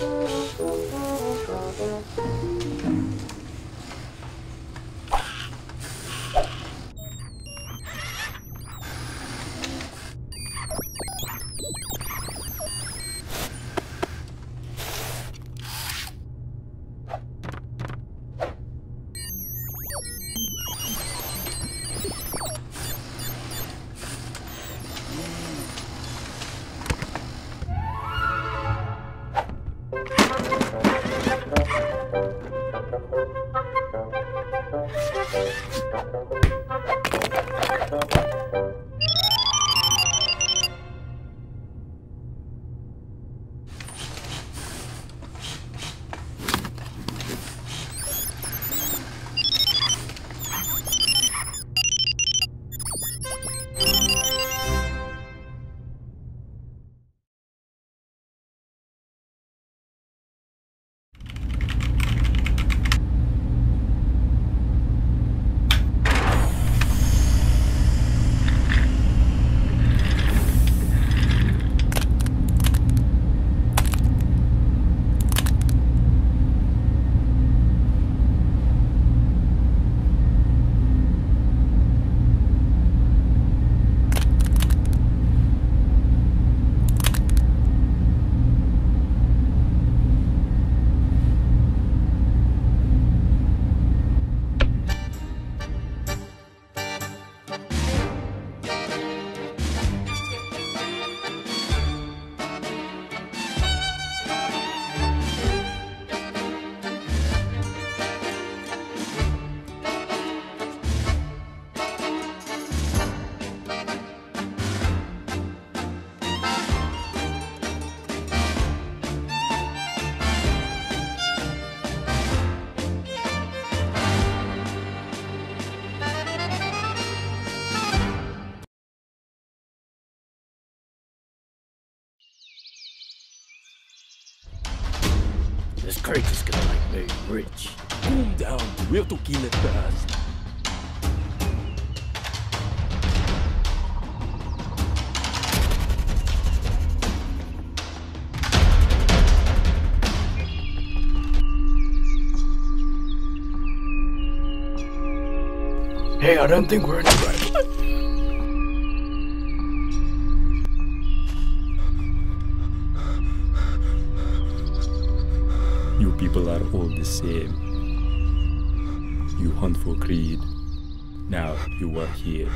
This crate is gonna make me rich. Calm down, to kill it first. Hey, I don't think we're in the right. The same. You hunt for greed. Now you are here.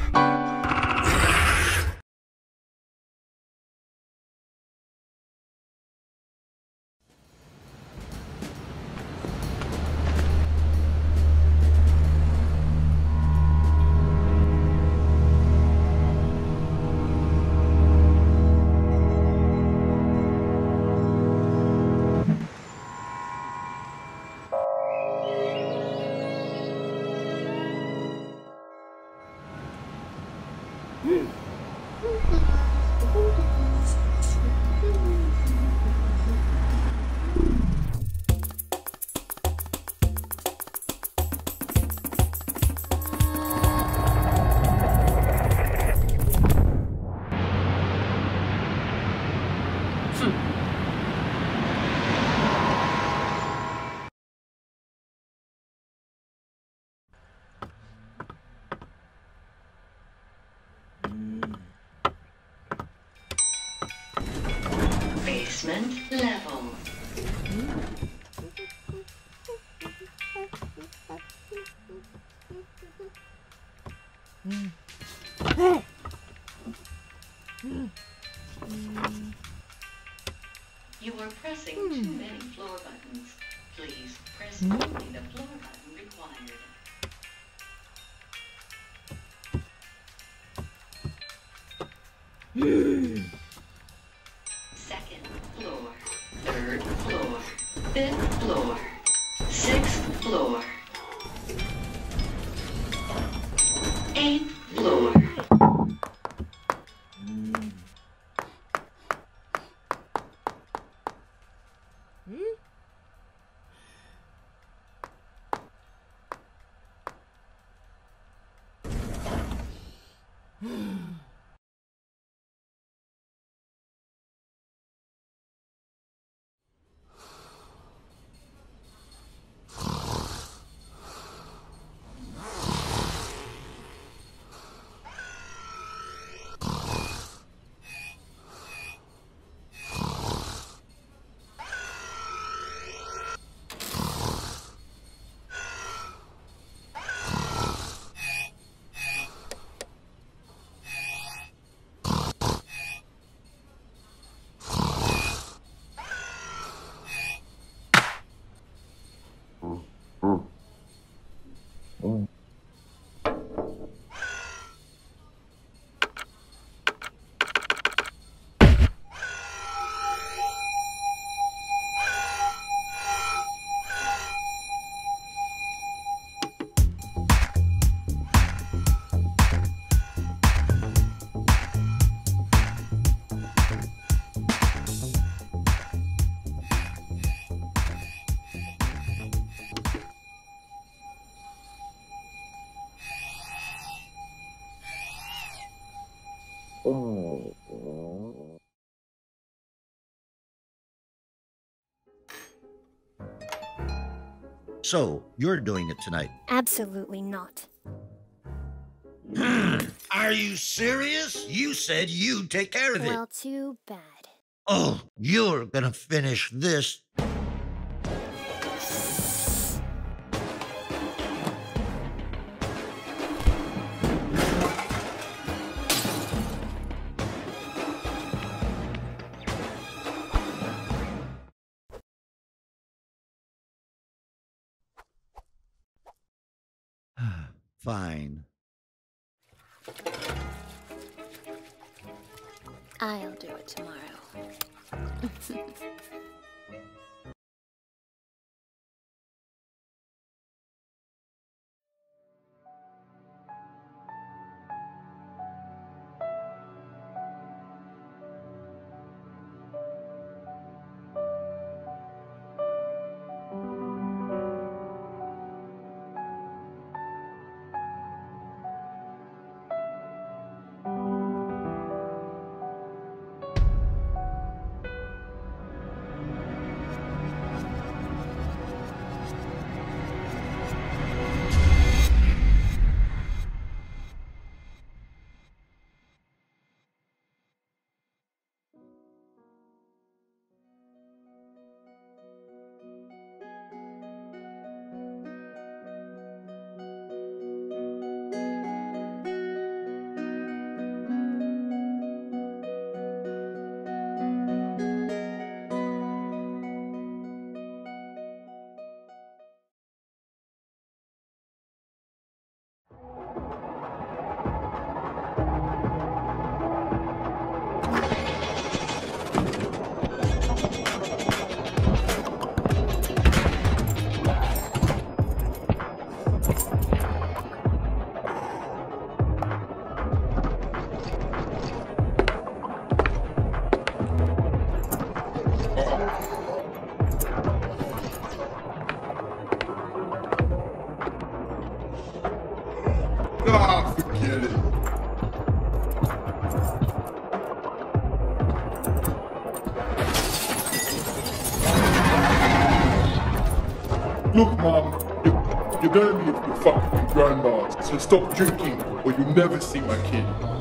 Basement level. You are pressing too many floor buttons. Please press So, you're doing it tonight. Absolutely not. Hmm. Are you serious? You said you'd take care of it. Well, too bad. Oh, you're gonna finish this. Fine. I'll do it tomorrow. stop drinking or you'll never see my kid.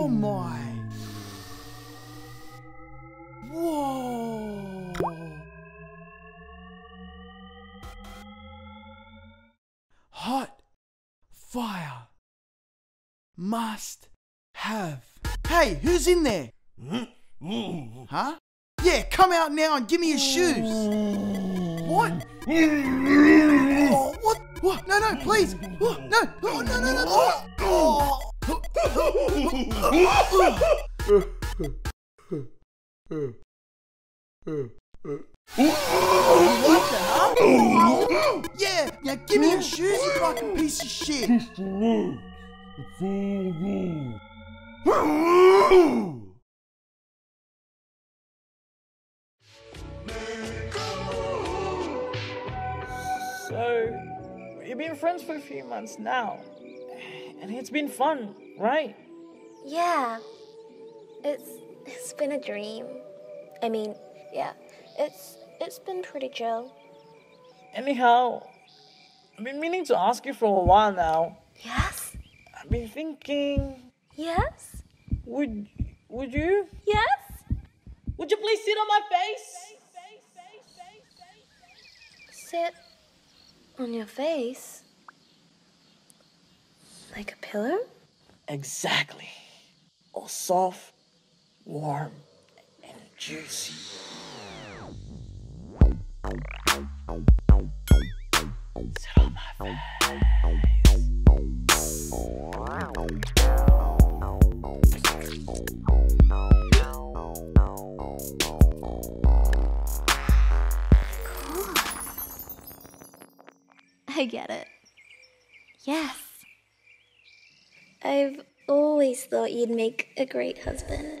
Oh my! Whoa! Hot fire must have. Hey, who's in there? Huh? Yeah, come out now and give me your shoes. What? Oh, what? What? No, no, please. Oh, no, oh, no, no, no, no. Oh, What the hell? Yeah, now give me your shoes, you fucking piece of shit. So, we've been friends for a few months now. And it's been fun, right? Yeah. It's it's been a dream. I mean, yeah. It's it's been pretty chill. Anyhow, I've been meaning to ask you for a while now. Yes? I've been thinking, Yes? would would you? Yes? Would you please sit on my face? Sit on your face. Like a pillow? Exactly. All soft, warm, and juicy. Sit on my face. I get it. Yes. I've always thought you'd make a great husband.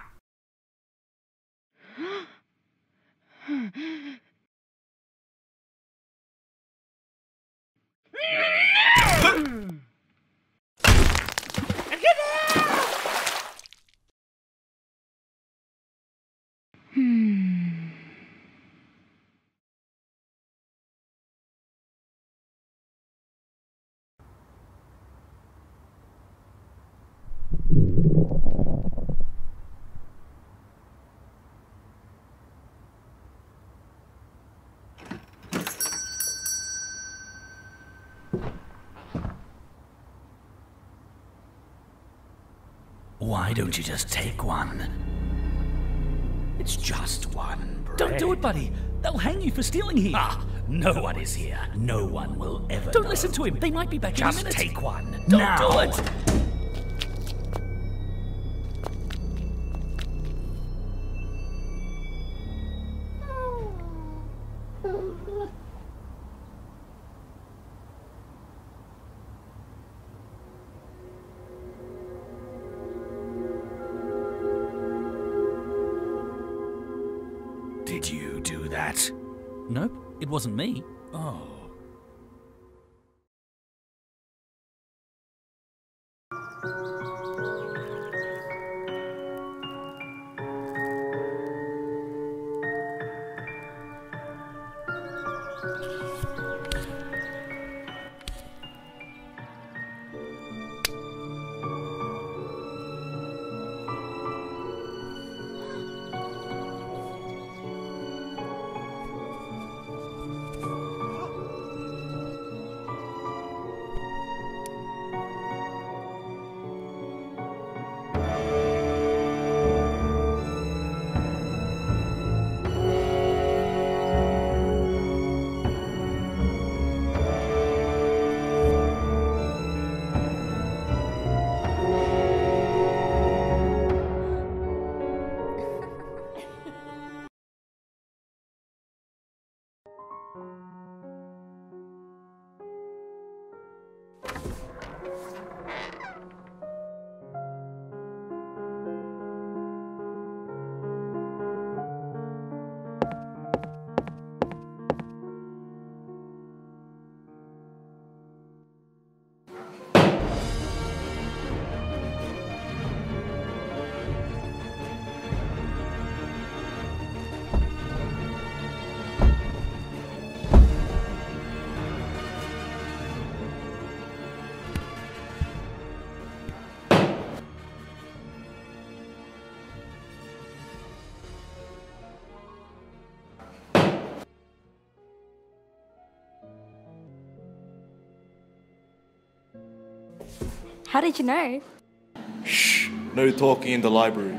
Why don't you just take one? It's just one. Don't do it, buddy. They'll hang you for stealing here. Ah, no one is here. No one will ever. Don't know. listen to him. They might be back in a minute. Just take one. Don't now. do it. Wasn't me. Oh. How did you know? Shh, no talking in the library.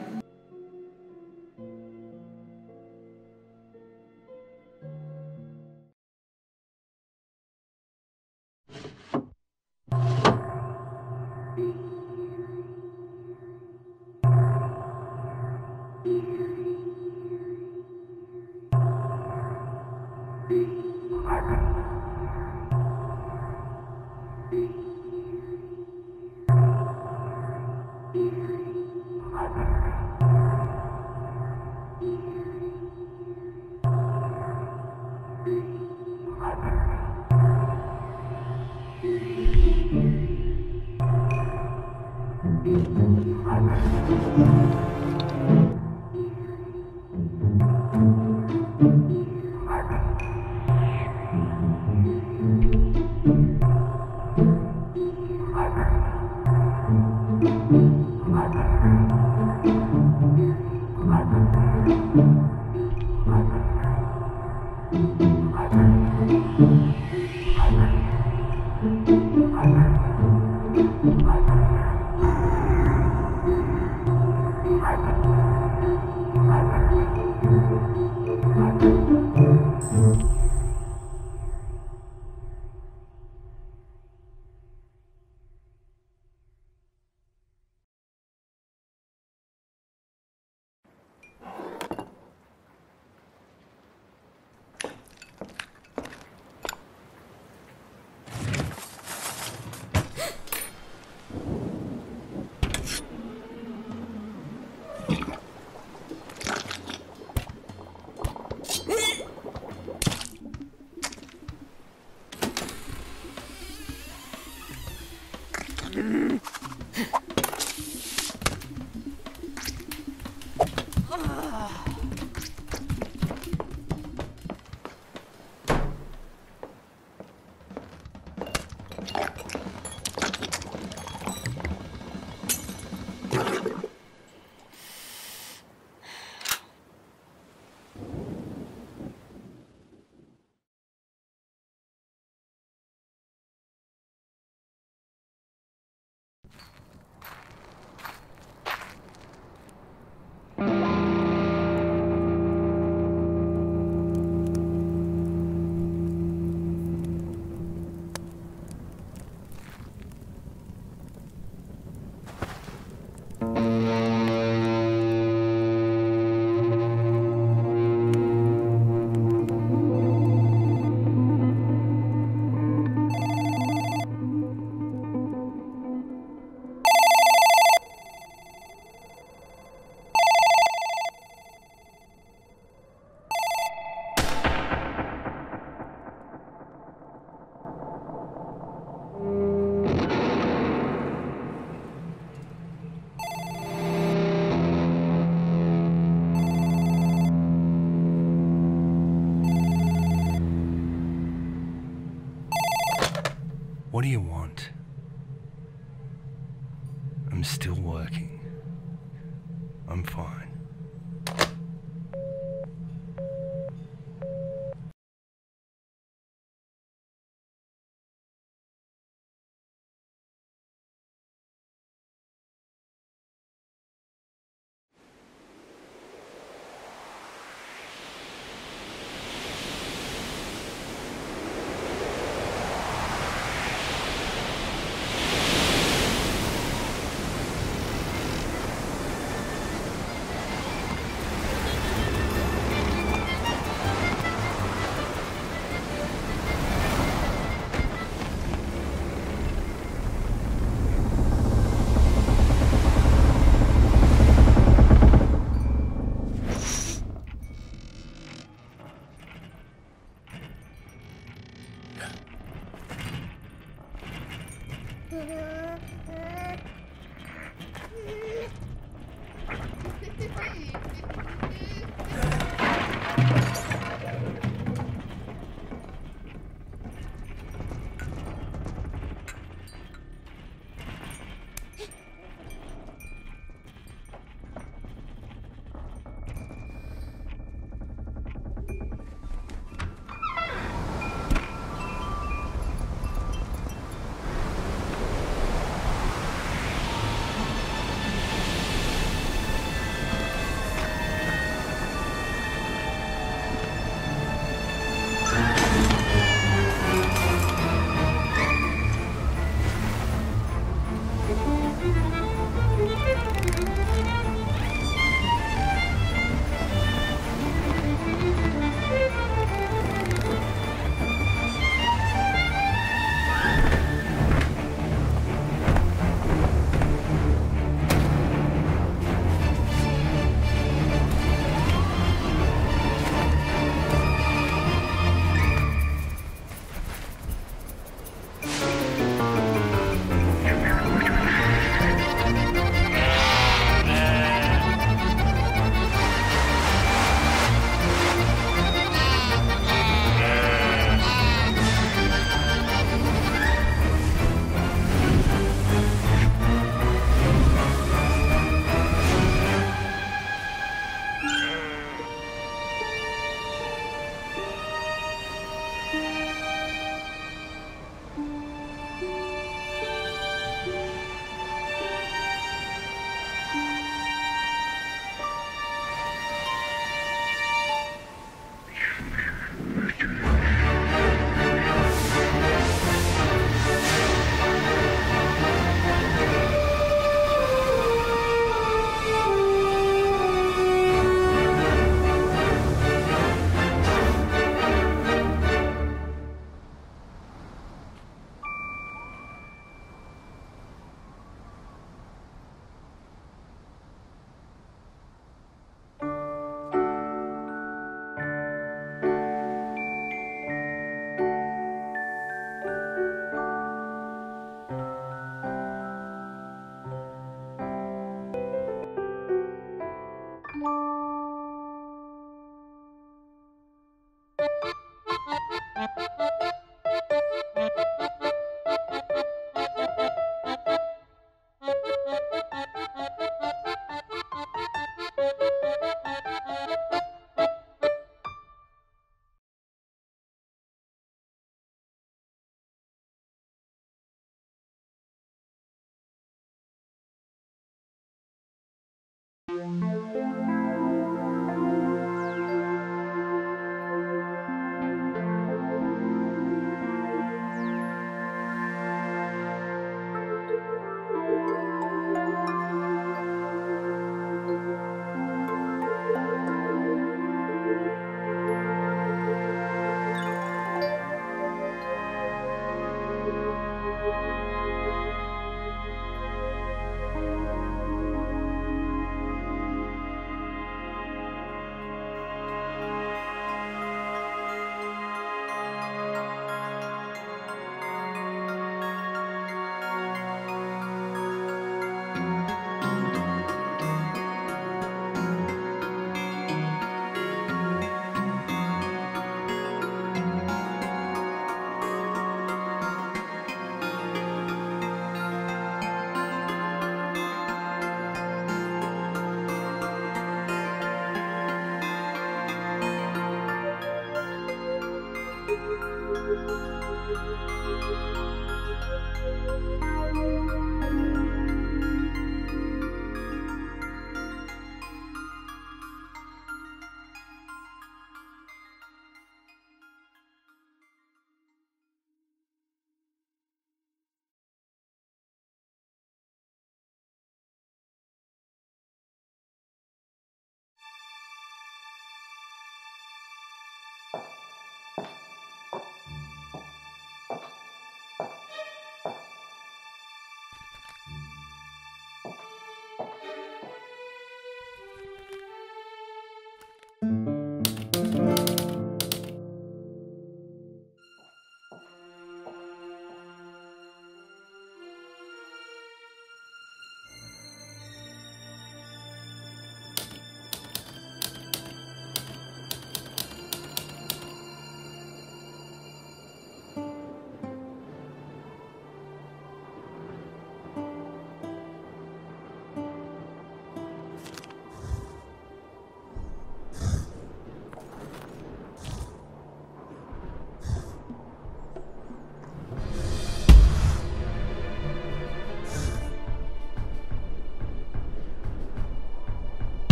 What do you want? I'm still working. I'm fine.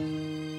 Música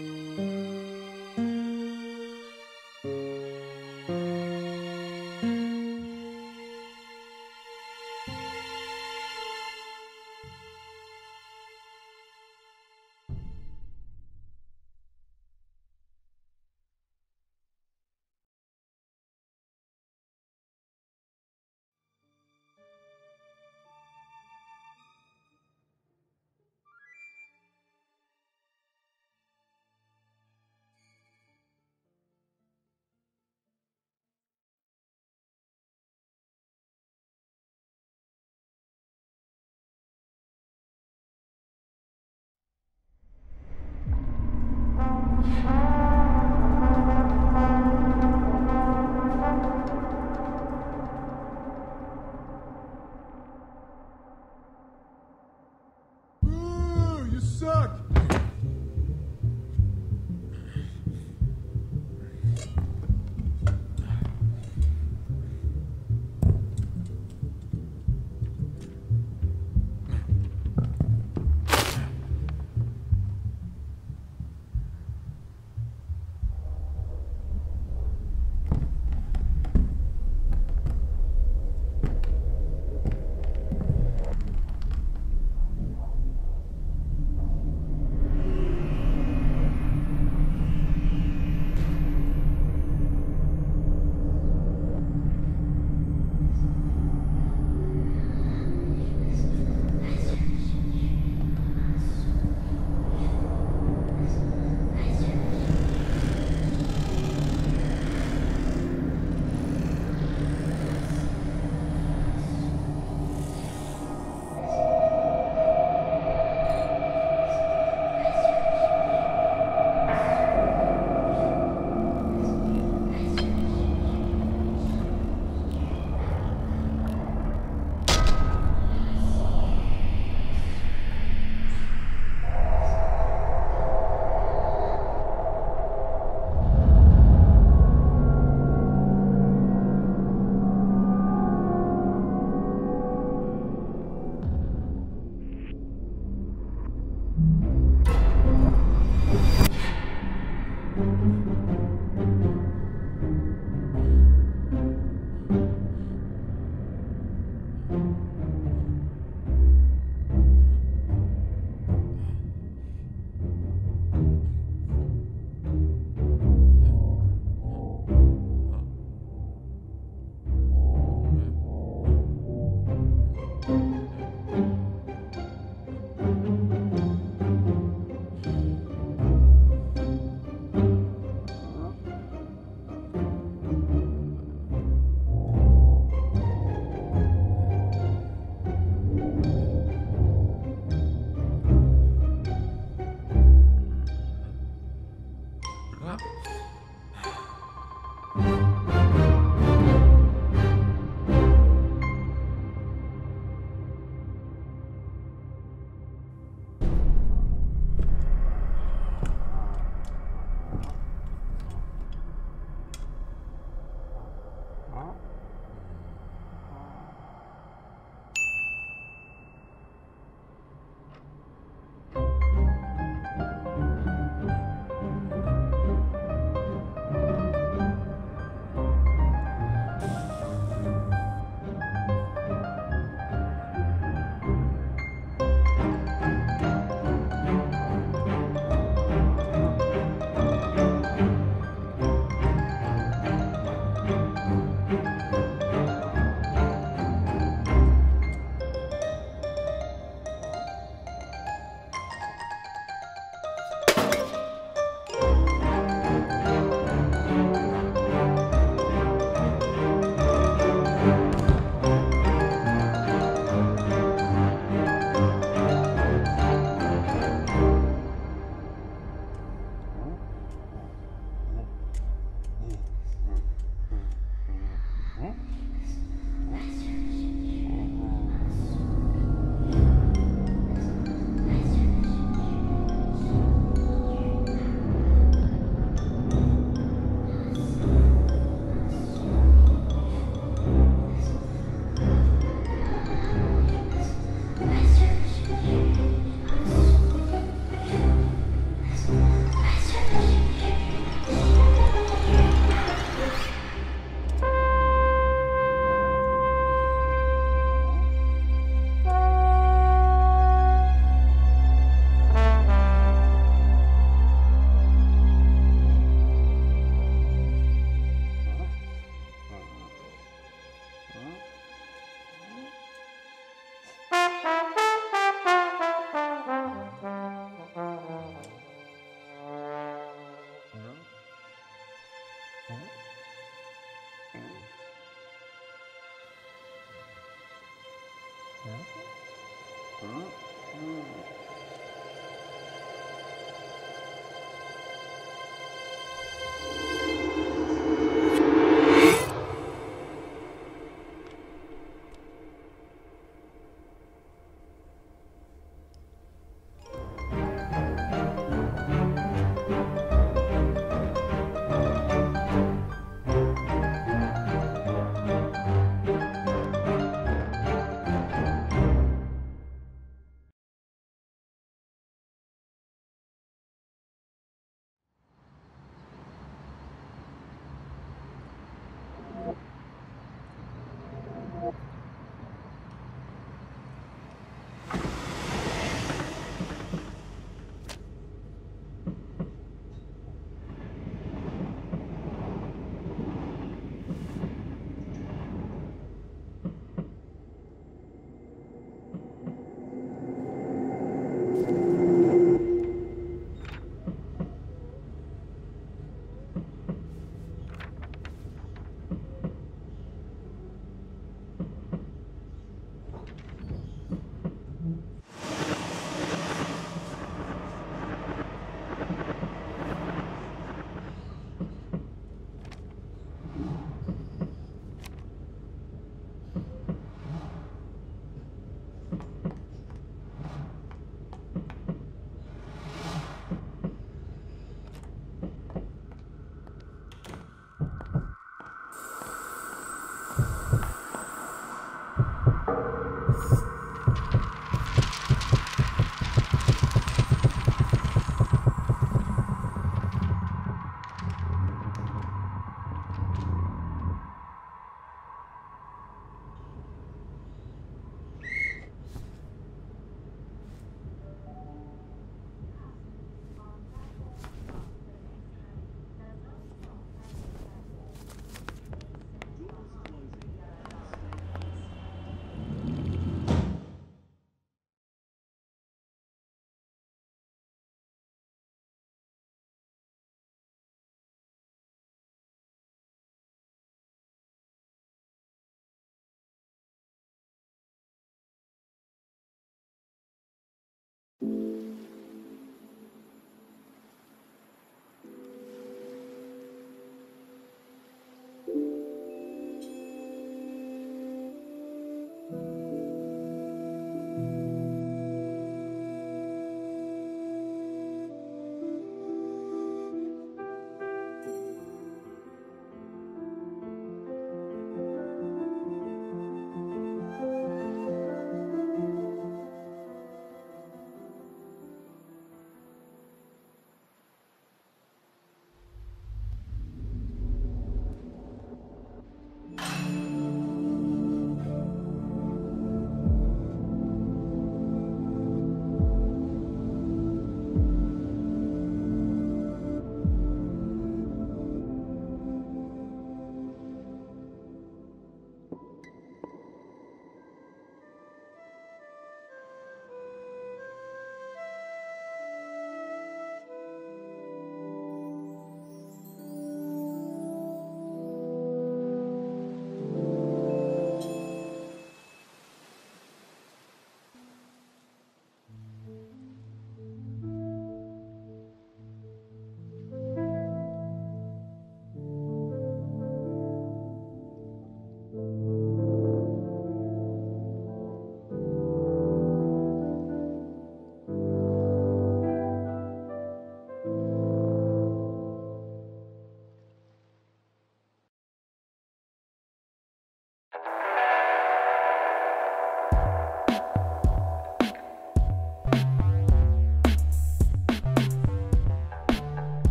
Huh? Hmm.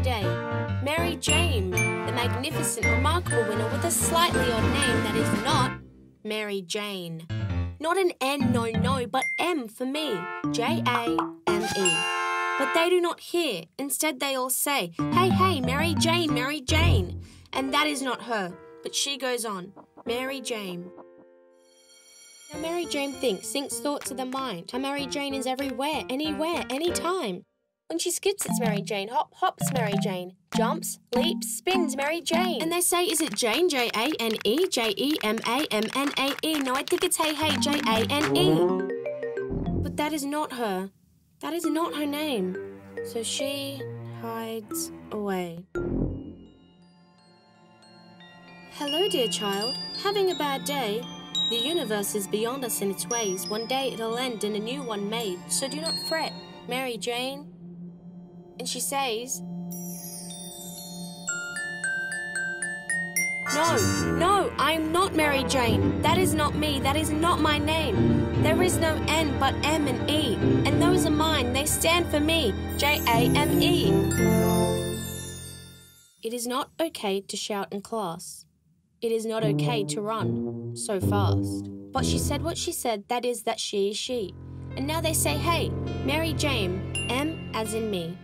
Day, Mary Jane, the magnificent, remarkable winner with a slightly odd name that is not Mary Jane. Not an N, no, no, but M for me. J A M E. But they do not hear. Instead, they all say, Hey, hey, Mary Jane, Mary Jane. And that is not her. But she goes on, Mary Jane. Now, Mary Jane thinks, thinks thoughts of the mind. How Mary Jane is everywhere, anywhere, anytime. When she skips, it's Mary Jane. Hop, hops, Mary Jane. Jumps, leaps, spins, Mary Jane. And they say, is it Jane? J A N E, J E M A M N A E. No, I think it's Hey Hey, J A N E. But that is not her. That is not her name. So she hides away. Hello, dear child. Having a bad day? The universe is beyond us in its ways. One day it'll end and a new one made. So do not fret, Mary Jane. And she says, No, no, I am not Mary Jane. That is not me. That is not my name. There is no N but M and E. And those are mine. They stand for me. J A M E. It is not okay to shout in class. It is not okay to run so fast. But she said what she said, that is, that she is she. And now they say, hey, Mary Jane, M as in me.